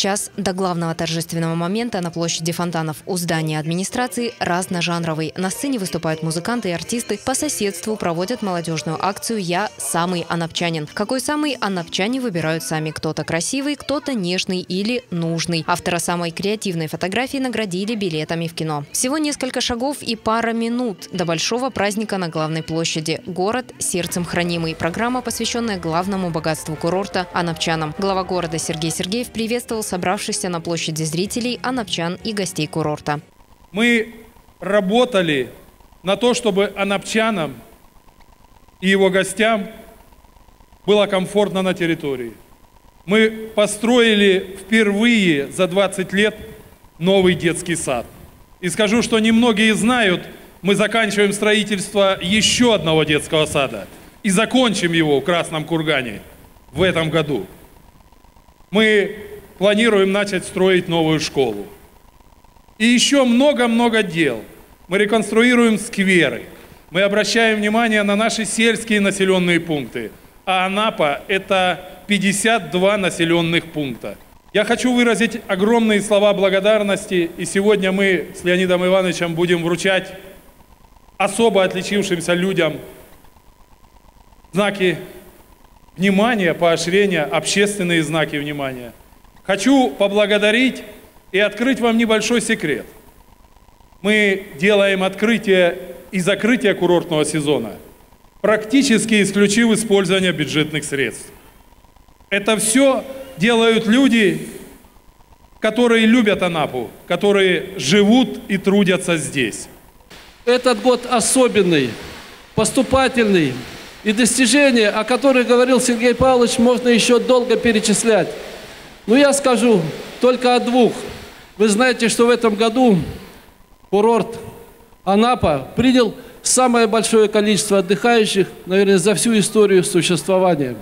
час до главного торжественного момента на площади фонтанов у здания администрации разножанровый. На сцене выступают музыканты и артисты. По соседству проводят молодежную акцию «Я самый анапчанин». Какой самый анапчане выбирают сами. Кто-то красивый, кто-то нежный или нужный. Автора самой креативной фотографии наградили билетами в кино. Всего несколько шагов и пара минут до большого праздника на главной площади. Город сердцем хранимый. Программа, посвященная главному богатству курорта – анапчанам. Глава города Сергей Сергеев приветствовал собравшихся на площади зрителей, анапчан и гостей курорта. Мы работали на то, чтобы анапчанам и его гостям было комфортно на территории. Мы построили впервые за 20 лет новый детский сад. И скажу, что немногие знают, мы заканчиваем строительство еще одного детского сада. И закончим его в Красном Кургане в этом году. Мы планируем начать строить новую школу. И еще много-много дел. Мы реконструируем скверы. Мы обращаем внимание на наши сельские населенные пункты. А Анапа – это 52 населенных пункта. Я хочу выразить огромные слова благодарности. И сегодня мы с Леонидом Ивановичем будем вручать особо отличившимся людям знаки внимания, поощрения, общественные знаки внимания. Хочу поблагодарить и открыть вам небольшой секрет. Мы делаем открытие и закрытие курортного сезона, практически исключив использование бюджетных средств. Это все делают люди, которые любят Анапу, которые живут и трудятся здесь. Этот год особенный, поступательный, и достижения, о которых говорил Сергей Павлович, можно еще долго перечислять. Но я скажу только о двух. Вы знаете, что в этом году курорт Анапа принял самое большое количество отдыхающих, наверное, за всю историю существования.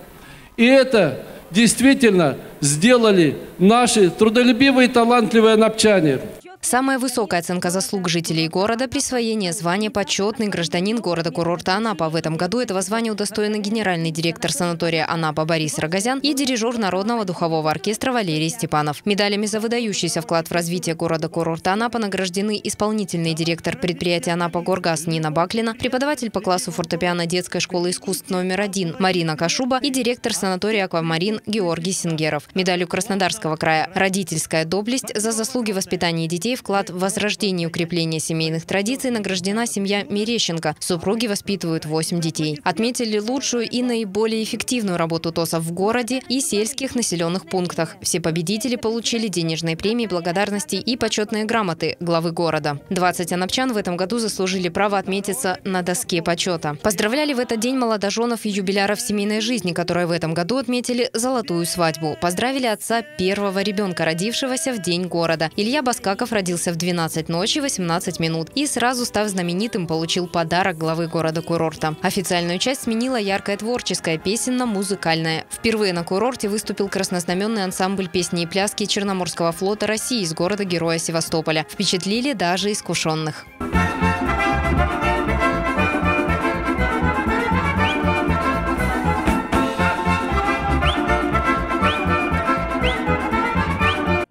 И это действительно сделали наши трудолюбивые, талантливые анапчане. Самая высокая оценка заслуг жителей города – присвоение звания «Почетный гражданин города-курорта Анапа». В этом году этого звания удостоены генеральный директор санатория Анапа Борис Рогозян и дирижер Народного духового оркестра Валерий Степанов. Медалями за выдающийся вклад в развитие города-курорта Анапа награждены исполнительный директор предприятия Анапа Горгаз Нина Баклина, преподаватель по классу фортепиано детской школы искусств номер один Марина Кашуба и директор санатория «Аквамарин» Георгий Сингеров. Медалью Краснодарского края «Родительская доблесть» за заслуги в воспитании детей детей вклад в возрождение и укрепление семейных традиций награждена семья Мерещенко. Супруги воспитывают 8 детей. Отметили лучшую и наиболее эффективную работу ТОСов в городе и сельских населенных пунктах. Все победители получили денежные премии, благодарности и почетные грамоты главы города. 20 анапчан в этом году заслужили право отметиться на доске почета. Поздравляли в этот день молодоженов и юбиляров семейной жизни, которые в этом году отметили золотую свадьбу. Поздравили отца первого ребенка, родившегося в день города. Илья Баскаков родился в 12 ночи 18 минут и сразу став знаменитым, получил подарок главы города-курорта. Официальную часть сменила яркая творческая песенно-музыкальная. Впервые на курорте выступил краснознаменный ансамбль песни и пляски Черноморского флота России из города-героя Севастополя. Впечатлили даже искушенных.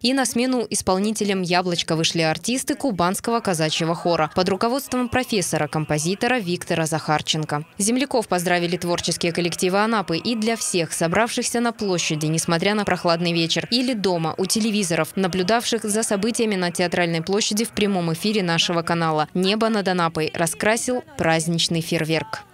И на смену исполнителям «Яблочко» вышли артисты кубанского казачьего хора под руководством профессора-композитора Виктора Захарченко. Земляков поздравили творческие коллективы Анапы и для всех собравшихся на площади, несмотря на прохладный вечер, или дома у телевизоров, наблюдавших за событиями на Театральной площади в прямом эфире нашего канала. Небо над Анапой раскрасил праздничный фейерверк.